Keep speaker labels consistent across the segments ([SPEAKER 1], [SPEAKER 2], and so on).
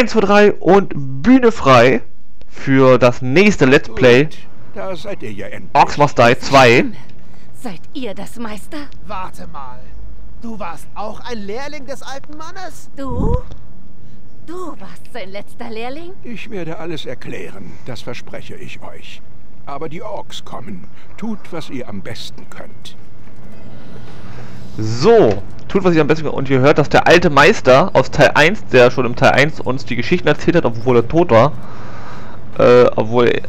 [SPEAKER 1] 1, 2, 3 und Bühne frei für das nächste Let's Play.
[SPEAKER 2] Da seid ihr ja endlich.
[SPEAKER 1] Orcs Must Die 2.
[SPEAKER 3] Seid ihr das Meister?
[SPEAKER 4] Warte mal. Du warst auch ein Lehrling des alten Mannes?
[SPEAKER 3] Du? Du warst sein letzter Lehrling?
[SPEAKER 2] Ich werde alles erklären, das verspreche ich euch. Aber die Orks kommen. Tut, was ihr am besten könnt.
[SPEAKER 1] So, tut was ich am besten Und ihr hört, dass der alte Meister aus Teil 1, der schon im Teil 1 uns die Geschichten erzählt hat, obwohl er tot war. Äh, obwohl, äh,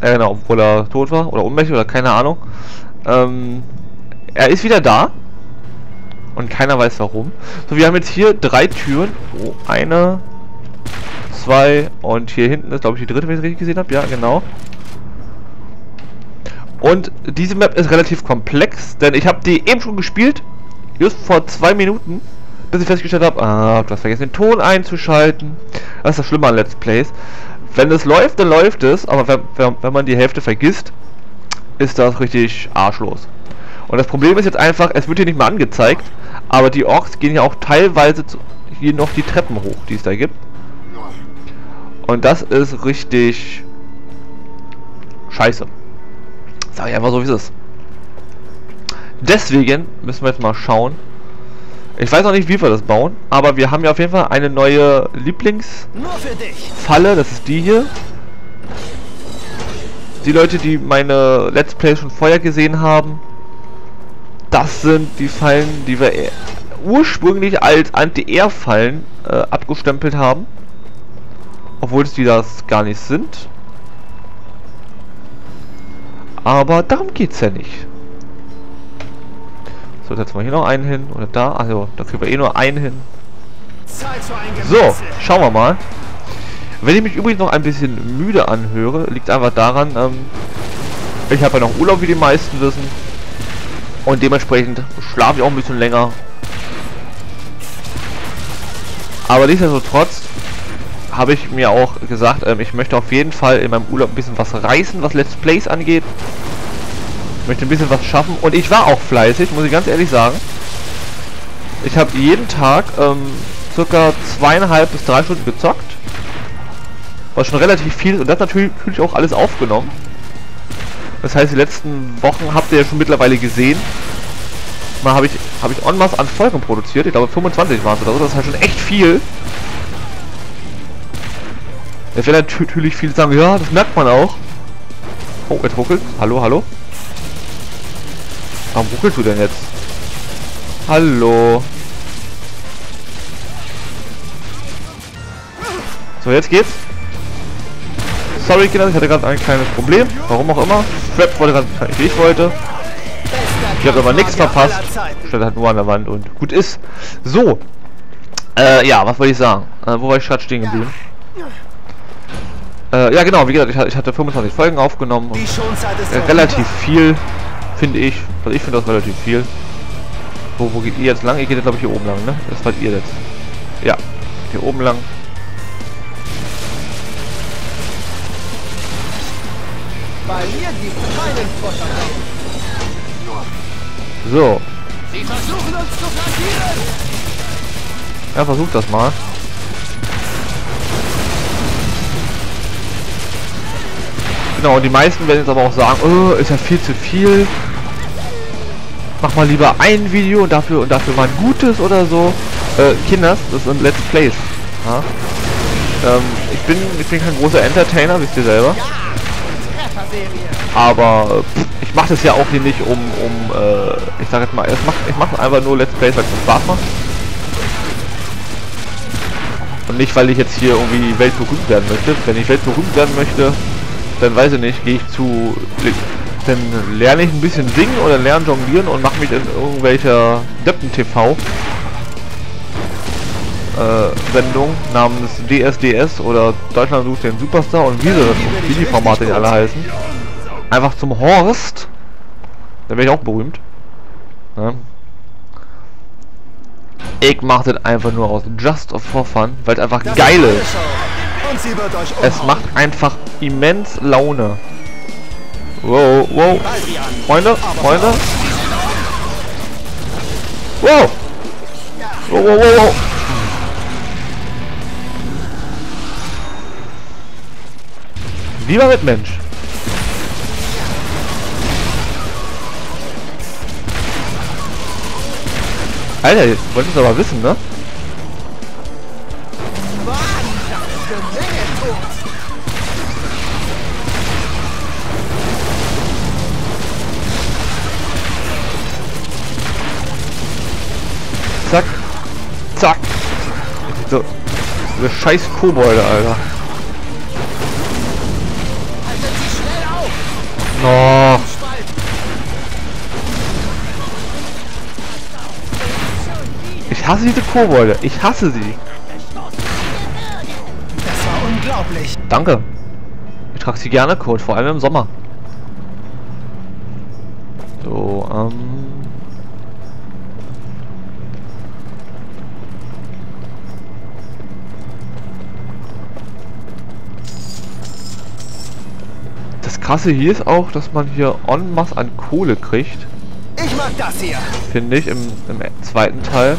[SPEAKER 1] genau, obwohl er tot war oder ohnmächtig oder keine Ahnung. Ähm, er ist wieder da. Und keiner weiß warum. So, wir haben jetzt hier drei Türen. Oh, eine, zwei und hier hinten ist, glaube ich, die dritte, wenn ich es richtig gesehen habe. Ja, genau. Und diese Map ist relativ komplex, denn ich habe die eben schon gespielt just vor zwei Minuten, bis ich festgestellt habe, ah, du hast vergessen, den Ton einzuschalten. Das ist das Schlimme an Let's Plays. Wenn es läuft, dann läuft es, aber wenn, wenn, wenn man die Hälfte vergisst, ist das richtig arschlos. Und das Problem ist jetzt einfach, es wird hier nicht mehr angezeigt, aber die Orks gehen ja auch teilweise zu, hier noch die Treppen hoch, die es da gibt. Und das ist richtig scheiße. Sag ich einfach so, wie es ist. Deswegen müssen wir jetzt mal schauen. Ich weiß noch nicht, wie wir das bauen, aber wir haben ja auf jeden Fall eine neue Lieblingsfalle. Das ist die hier. Die Leute, die meine Let's Plays schon vorher gesehen haben, das sind die Fallen, die wir ursprünglich als Anti-Air-Fallen äh, abgestempelt haben. Obwohl es die das gar nicht sind. Aber darum geht's ja nicht. So, setzen wir hier noch einen hin. Oder da. Also, da kriegen wir eh nur einen hin. So, schauen wir mal. Wenn ich mich übrigens noch ein bisschen müde anhöre, liegt einfach daran, ähm, ich habe ja noch Urlaub, wie die meisten wissen. Und dementsprechend schlafe ich auch ein bisschen länger. Aber nichtsdestotrotz habe ich mir auch gesagt, ähm, ich möchte auf jeden Fall in meinem Urlaub ein bisschen was reißen, was Let's Plays angeht. Möchte ein bisschen was schaffen. Und ich war auch fleißig, muss ich ganz ehrlich sagen. Ich habe jeden Tag ähm, circa zweieinhalb bis drei Stunden gezockt. Was schon relativ viel ist. Und das natürlich, natürlich auch alles aufgenommen. Das heißt, die letzten Wochen habt ihr ja schon mittlerweile gesehen. Mal habe ich, hab ich en masse an Folgen produziert. Ich glaube 25 waren es oder so. Das ist halt schon echt viel. Jetzt werden natürlich viele sagen, ja, das merkt man auch. Oh, jetzt ruckelt. Hallo, hallo. Warum ruckelst du denn jetzt? Hallo. So, jetzt geht's. Sorry, Kinder, ich hatte gerade ein kleines Problem. Warum auch immer. Strap wollte gerade wie ich wollte. Ich habe aber nichts verpasst. Stand halt nur an der Wand und gut ist. So. Äh, ja, was wollte ich sagen? Äh, wo war ich gerade stehen geblieben? Äh, ja genau, wie gesagt, ich, ich hatte 25 Folgen aufgenommen und äh, relativ viel Finde ich. Also ich finde das relativ viel. Wo, wo geht ihr jetzt lang? Ihr geht jetzt glaube ich hier oben lang, ne? Das seid ihr jetzt. Ja, hier oben lang.
[SPEAKER 4] Bei mir gibt keinen
[SPEAKER 1] So. Sie versuchen uns zu flankieren! Ja, versucht das mal. Genau, und die meisten werden jetzt aber auch sagen, oh, ist ja viel zu viel mach mal lieber ein Video und dafür und dafür mal ein gutes oder so. Äh, Kinders, das sind Let's Plays. Ja? Ähm, ich bin ich bin kein großer Entertainer, wisst ihr selber. Aber pff, ich mache das ja auch hier nicht um um äh, ich sag jetzt mal, ich mach, ich mache einfach nur Let's Plays, weil es Spaß macht. Und nicht, weil ich jetzt hier irgendwie weltberühmt werden möchte. Wenn ich weltberühmt werden möchte, dann weiß ich nicht, gehe ich zu dann lerne ich ein bisschen singen oder lerne jonglieren und mache mich in irgendwelcher Deppen-TV äh, Sendung namens DSDS oder Deutschland sucht den Superstar und wie, sie, wie die Formate die alle heißen. Einfach zum Horst. Da wäre ich auch berühmt. Ja. Ich mache das einfach nur aus Just for Fun, weil es einfach geil ist. Es macht einfach immens Laune. Wow, wow. Freunde, Freunde. Wow. Wow, wow, wow, wow. Lieber Mitmensch. Alter, jetzt wollte es aber wissen, ne? Zack. Zack. So. Diese scheiß Kobolde, Alter.
[SPEAKER 4] Spalt.
[SPEAKER 1] Ich hasse diese Kobolde. Ich hasse sie.
[SPEAKER 4] Das war unglaublich.
[SPEAKER 1] Danke. Ich trage sie gerne, Code, vor allem im Sommer. So, ähm. Krasse hier ist auch, dass man hier en masse an Kohle kriegt,
[SPEAKER 4] Ich mag das hier.
[SPEAKER 1] finde ich, im, im zweiten Teil.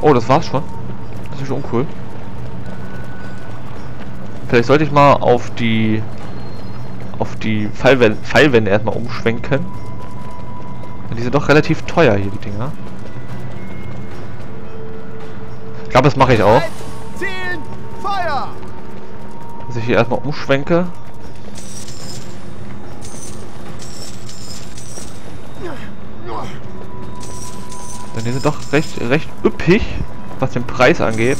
[SPEAKER 1] Oh, das war's schon. Das ist schon uncool. Vielleicht sollte ich mal auf die auf die Fallwände, erstmal umschwenken. Die sind doch relativ teuer hier, die Dinger. Ich glaube, das mache ich auch. Dass ich hier erstmal umschwenke. Denn die sind doch recht, recht üppig, was den Preis angeht.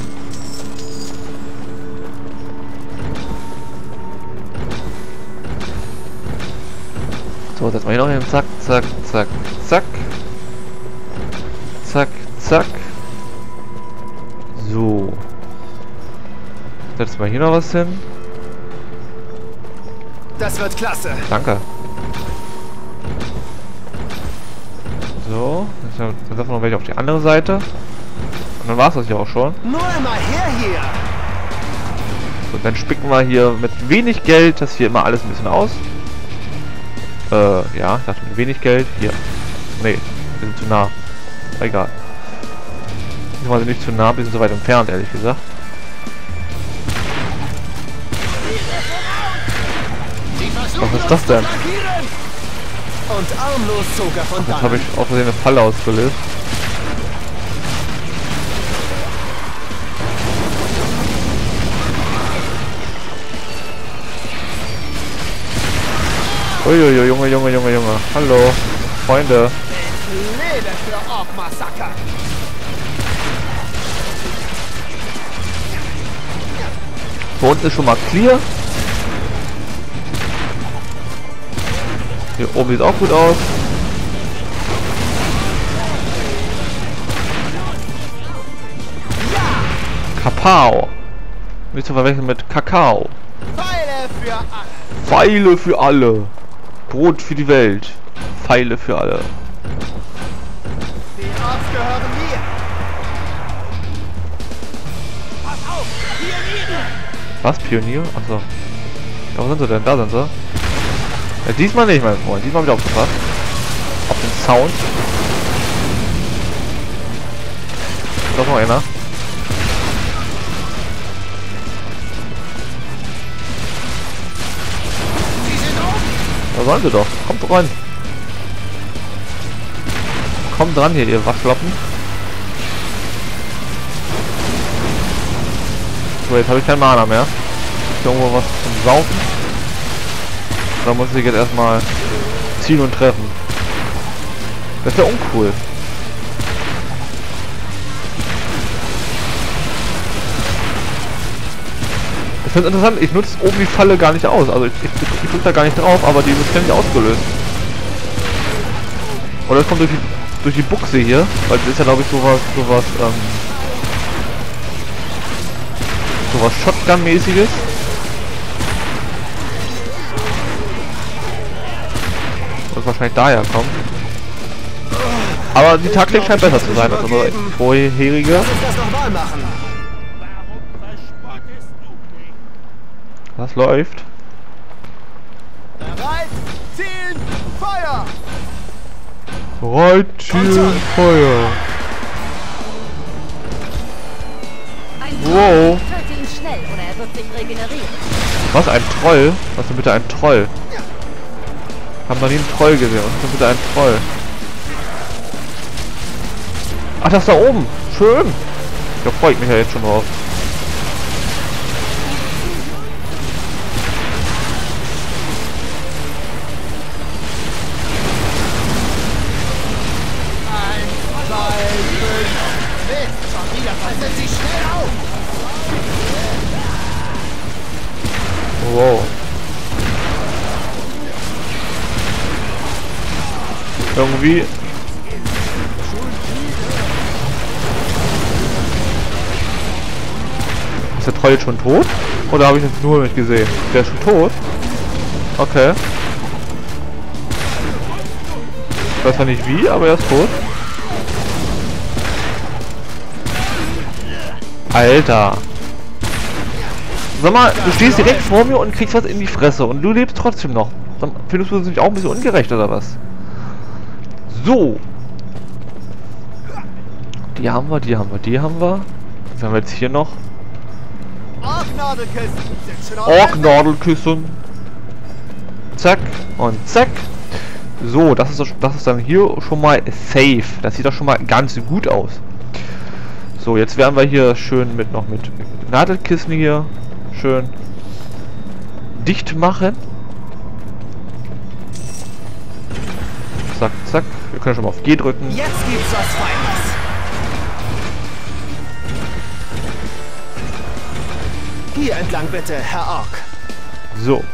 [SPEAKER 1] So, das mache ich noch hin. Zack, zack, zack, zack. Zack, zack. So. Setzen wir hier noch was hin.
[SPEAKER 4] Das wird klasse.
[SPEAKER 1] Danke. So, dann treffen wir noch welche auf die andere Seite. Und dann war es das ja auch schon.
[SPEAKER 4] Nur immer her hier.
[SPEAKER 1] So, dann spicken wir hier mit wenig Geld das hier immer alles ein bisschen aus. Äh, ja, ich dachte mit wenig Geld. Hier. Nee, wir sind zu nah. Egal. Wir sind nicht zu nah, wir sind so weit entfernt, ehrlich gesagt. Was ist das denn?
[SPEAKER 4] Und armlos zog er von
[SPEAKER 1] Jetzt habe ich Versehen eine Falle ausgelöst. Uiuiui, Junge, Junge, Junge, Junge. Hallo, Freunde.
[SPEAKER 4] Lebe für Ork-Massaker.
[SPEAKER 1] Bei uns ist schon mal clear. Hier oben sieht auch gut aus. Kapau. Nicht zu verwechseln mit Kakao.
[SPEAKER 4] Pfeile für alle.
[SPEAKER 1] Pfeile für alle. Brot für die Welt. Pfeile für alle.
[SPEAKER 4] Die Orks gehören mir. Pass auf, Pioniere.
[SPEAKER 1] Was? Pionier? Achso. Ja, wo sind sie denn? Da sind sie. Ja, diesmal nicht, mein Freund. Diesmal wieder aufgepasst. Auf den Sound. Doch noch einer. Da sollen sie doch. Kommt rein. Kommt dran hier, ihr Waschlappen. So, jetzt habe ich keinen Mana mehr. Ist irgendwo was zum Saufen? Da muss ich jetzt erstmal ziehen und treffen. Das wäre uncool. Finde es interessant, ich nutze oben die Falle gar nicht aus. Also ich, ich, ich drücke da gar nicht drauf, aber die wird ständig ausgelöst. Oder es kommt durch die, durch die Buchse hier, weil das ist ja glaube ich sowas, sowas, ähm, sowas Shotgun-mäßiges. Wird wahrscheinlich daher kommen. Aber die Taktik scheint besser zu sein als unsere vorherige.
[SPEAKER 4] Das
[SPEAKER 1] läuft.
[SPEAKER 4] Bereit? Bereit, zielen, Feuer!
[SPEAKER 1] Reittier, Feuer.
[SPEAKER 3] Ein
[SPEAKER 1] Wow. Was, ein Troll? Was denn bitte ein Troll? Haben noch nie einen Troll gesehen. Was ist denn bitte ein Troll? Ach, das da oben. Schön. Da freue ich mich ja jetzt schon drauf. Wow. Irgendwie. Ist der Troll jetzt schon tot? Oder habe ich das nur nicht gesehen? Der ist schon tot? Okay. Ich weiß zwar nicht wie, aber er ist tot. Alter. Sag mal, du stehst direkt vor mir und kriegst was in die Fresse und du lebst trotzdem noch. Mal, Findest du das nicht auch ein bisschen ungerecht oder was? So. Die haben wir, die haben wir, die haben wir. Was haben wir jetzt hier noch?
[SPEAKER 4] Orknadelkissen.
[SPEAKER 1] Zack und zack. So, das ist, das ist dann hier schon mal safe. Das sieht doch schon mal ganz gut aus. So, jetzt werden wir hier schön mit noch mit Nadelkissen hier schön dicht machen. Zack, zack. Wir können schon mal auf G drücken.
[SPEAKER 4] Jetzt gibt's was Feines. Hier entlang bitte, Herr Ork.
[SPEAKER 1] So.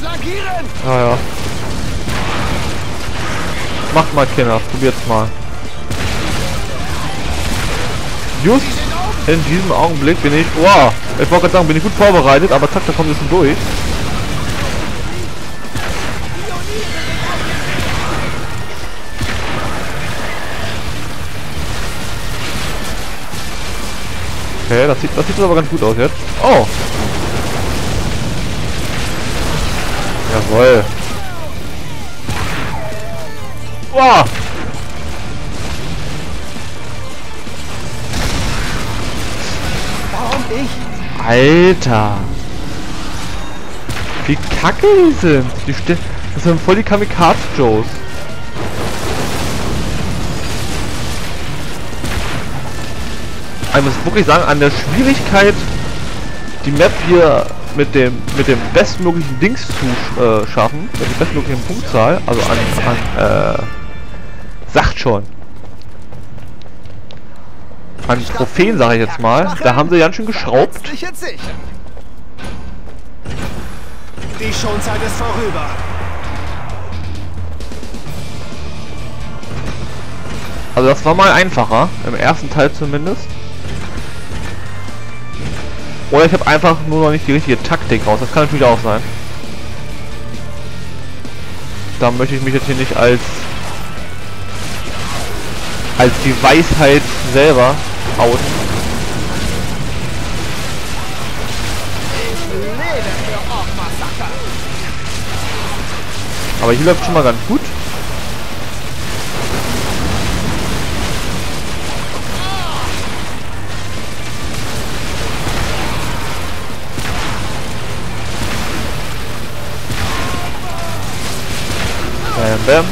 [SPEAKER 4] Flankieren!
[SPEAKER 1] Ah. Macht mal, Kinder. Probiert's mal. Just in diesem Augenblick bin ich... Wow! Ich wollte gerade sagen, bin ich gut vorbereitet, aber zack, da kommt es durch. Okay, das sieht, das sieht aber ganz gut aus jetzt. Oh! Jawohl. Wow.
[SPEAKER 4] Warum ich?
[SPEAKER 1] Alter. Wie kacke die sind. Die ste das sind voll die Kamikaze-Joes. Ich muss wirklich sagen, an der Schwierigkeit, die Map hier mit dem mit dem bestmöglichen Dings zu äh, schaffen, mit der bestmöglichen Punktzahl, also an, an äh, sagt schon. An Trophäen sage ich jetzt mal, da haben sie ganz schön geschraubt.
[SPEAKER 4] Die Schonzeit ist vorüber.
[SPEAKER 1] Also das war mal einfacher, im ersten Teil zumindest. Oder ich habe einfach nur noch nicht die richtige Taktik raus, das kann natürlich auch sein. Da möchte ich mich jetzt hier nicht als als die Weisheit selber outen. Aber hier läuft schon mal ganz gut. Bam.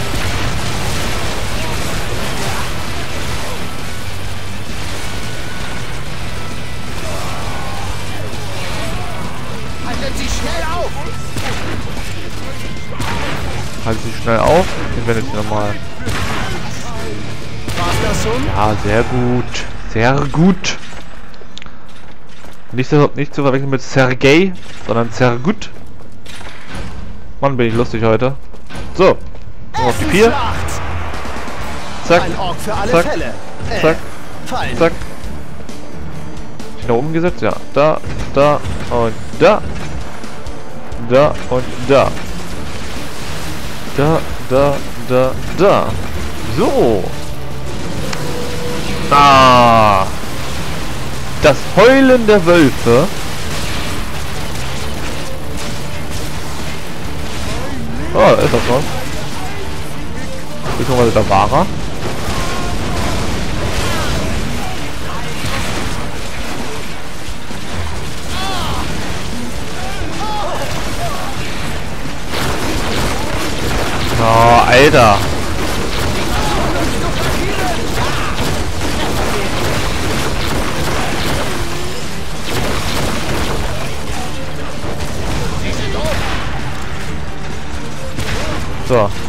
[SPEAKER 4] Halten Sie schnell auf!
[SPEAKER 1] Halt sie schnell auf. Ich werde jetzt nochmal.
[SPEAKER 4] War's das schon?
[SPEAKER 1] Ja, sehr gut. Sehr gut. Nicht, so, nicht zu verwechseln mit Sergei, sondern sehr gut. Mann, bin ich lustig heute. So. Auf die 4.
[SPEAKER 4] Schlacht!
[SPEAKER 1] Zack. Zack.
[SPEAKER 4] Äh,
[SPEAKER 1] Zack. Zack. Nach oben gesetzt, ja. Da, da und da. Da und da. Da, da, da, da. So. Ah. Das Heulen der Wölfe. Oh, da ist das was. Beziehungsweise da war er. Oh, Alter. So.